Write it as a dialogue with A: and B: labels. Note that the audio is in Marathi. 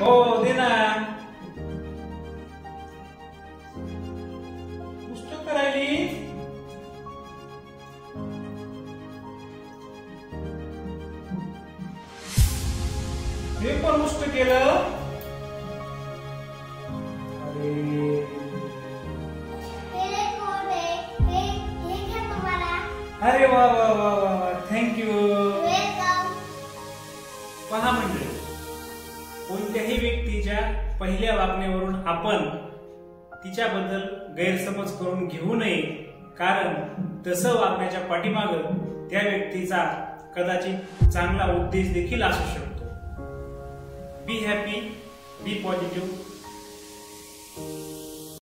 A: हो
B: दे ना. पुस्तक करायली पण मुष्ट केलं. अरे. अरे वा वा वा वा थँक्यू
A: वेलकम
B: पहा मंडळी. कोणत्याही व्यक्तीच्या पहिल्या वागण्यावरून आपण तिच्याबद्दल गैरसमज करून घेऊ नये. कारण तसं वागण्याच्या पाठीमाग त्या व्यक्तीचा कदाचित चांगला उद्देश देखील असू शकतो. Be happy B positive